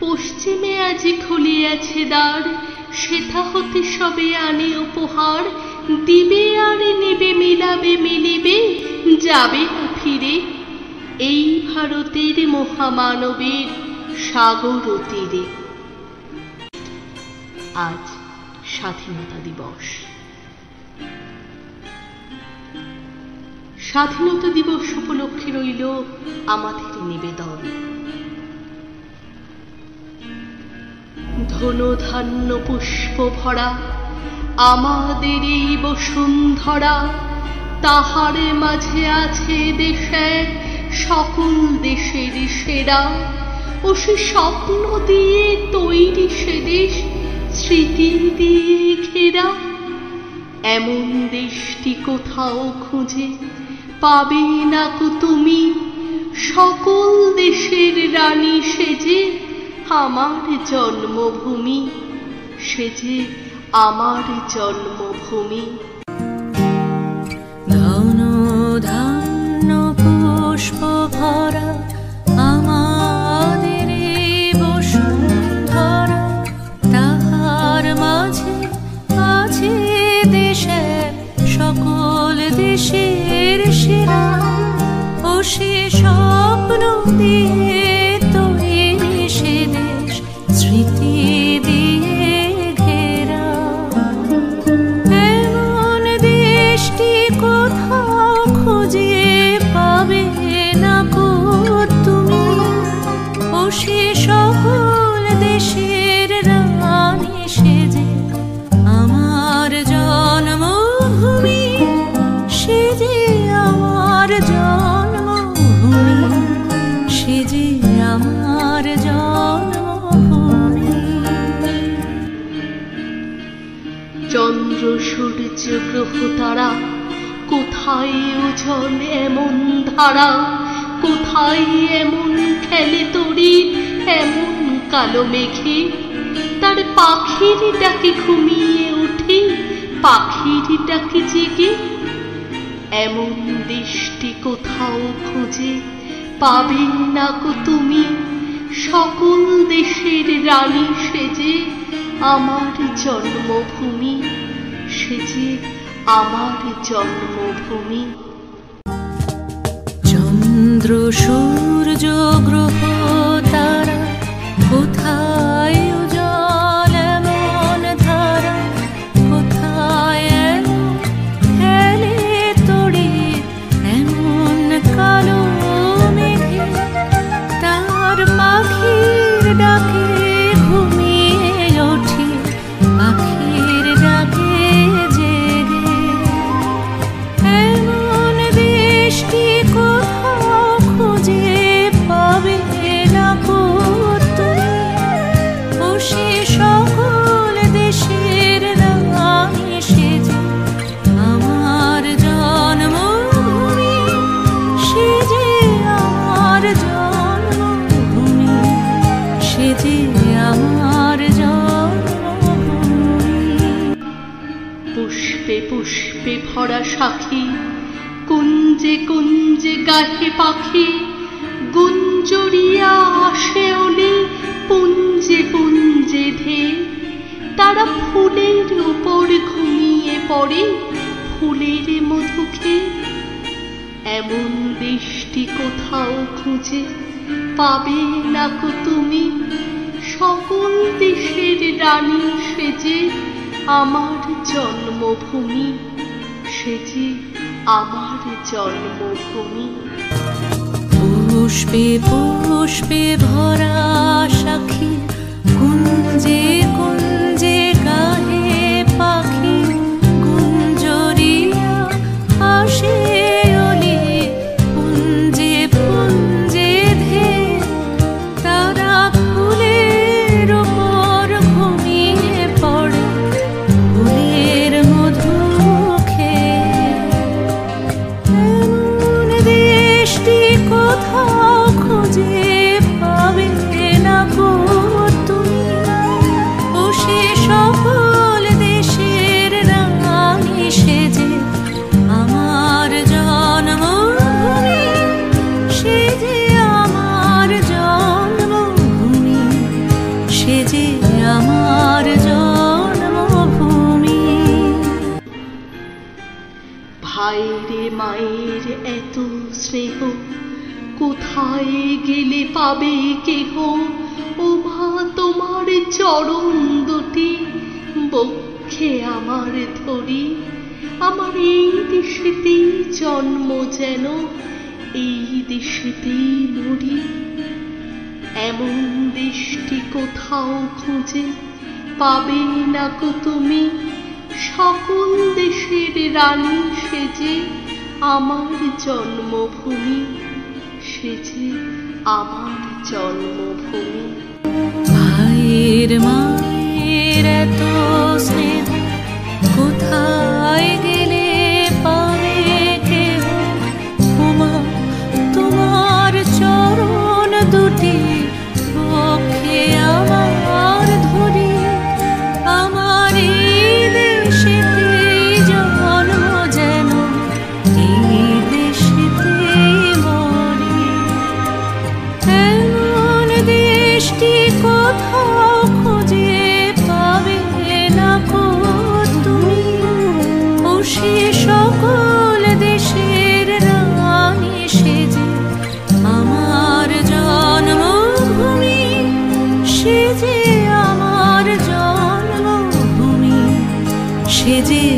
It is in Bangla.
পশ্চিমে আজি খুলিয়াছে দ্বার, সেথা হতে সবে আনে উপহার। দিবে আর নেবে, মিলাবে, মিলিবে, যাবে ফিরে। এই ভারতের মহামানবের সাগর তীরে। আজ স্বাধীনতা দিবস। স্বাধীনতা দিবস উপলক্ষে রইল আমাদের নিবেদন। ধনধান্য পুষ্প ভরা, আমাদের এই বসুন্ধরা, তাহারে মাঝে আছে দেশে সকল দেশের সেরা। ও সে স্বপ্ন দিয়ে তৈরি সে দেশ, স্মৃতি দিয়ে ঘেরা। এমন দেশটি কোথাও খুঁজে পাবে না কো তুমি? সকল দেশের রানী সেজে আমার জন্মভূমি সে যে আমার জন্মভূমি। চন্দ্র সূর্য গ্রহ তারা কোথায় ওজন এমন ধারা, কোথায় এমন খেলে তরি, এমন কালো মেঘে? তার পাখির ডাকে ঘুমিয়ে উঠে, পাখির ডাকে জেগে। এমন দৃষ্টি কোথাও খুঁজে পাবে না কো তুমি, সকল দেশের রানী সেজে আমার জন্মভূমি। সেজে আমার জন্মভূমি। চন্দ্র সূর্য পুষ্পে ভরা সাখী, কুঞ্জে কুঞ্জে গাহে পাখি, গুঞ্জরিয়া আসে অলি পুঞ্জে পুঞ্জে ধে। তারা ফুলের উপর ঘুমিয়ে পড়ে, ফুলের মধু খেয়ে। এমন দৃষ্টি কোথাও খুঁজে পাবে না কো তুমি, সকল দেশের রানী সেজে আমার জন্মভূমি সে যে আমার জন্মভূমি। পুষ্পে পুষ্পে ভরা সাক্ষী কুঞ্জে কুঞ্জে যে আমার জন্মভূমি। ভাইরে মায়ের এত স্নেহ, কোথায় গেলে পাবে কেহ? উমা তোমার চরণ দুটি, বক্ষে আমার ধরি। আমার এই দেশেতেই জন্ম যেন, এই দেশেতেই মরি। এমন দৃষ্টি কোথাও খুঁজে পাবে না কো তুমি। সকল দেশের রানী সেজে আমার জন্মভূমি, সেজে আমার জন্মভূমি। ভাইয়ের মায়ের এত স্নেহ, কোথায় সেজে আমার জন্মভূমি সেজে